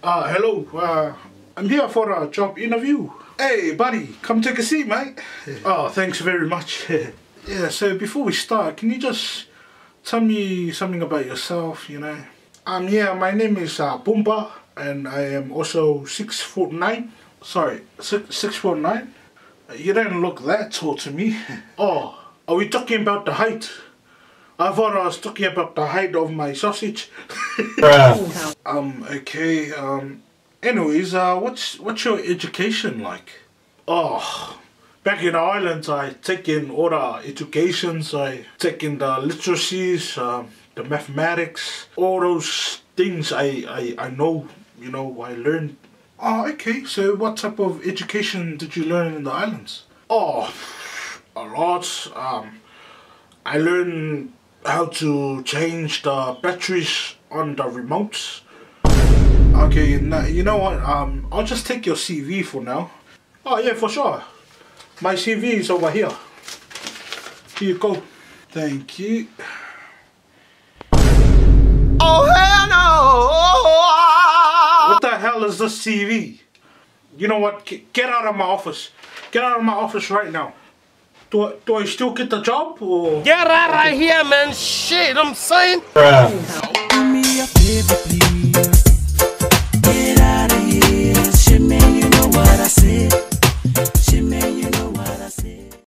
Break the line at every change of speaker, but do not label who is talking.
Uh, hello. Uh, I'm here for a job interview. Hey, buddy, come take a seat, mate. Oh, thanks very much. yeah, so before we start, can you just tell me something about yourself, you know? Um, yeah, my name is uh, Boomba, and I am also six foot nine. Sorry, six, six foot nine? You don't look that tall to me. oh, are we talking about the height? I thought I was talking about the height of my sausage. um, okay, um, anyways, uh, what's, what's your education like? Oh, back in island, I take in all the educations, I take in the literacies, um, the mathematics, all those things I, I, I know, you know, I learned. Oh, okay, so what type of education did you learn in the islands? Oh, a lot. Um, I learned how to change the batteries on the remotes. Okay, now, you know what, um, I'll just take your CV for now. Oh yeah, for sure. My CV is over here. Here you go. Thank you.
Oh hell no!
What the hell is this CV? You know what, get out of my office. Get out of my office right now. Do I, do I still get the job or?
Get out of here, man. Shit, I'm saying.
Do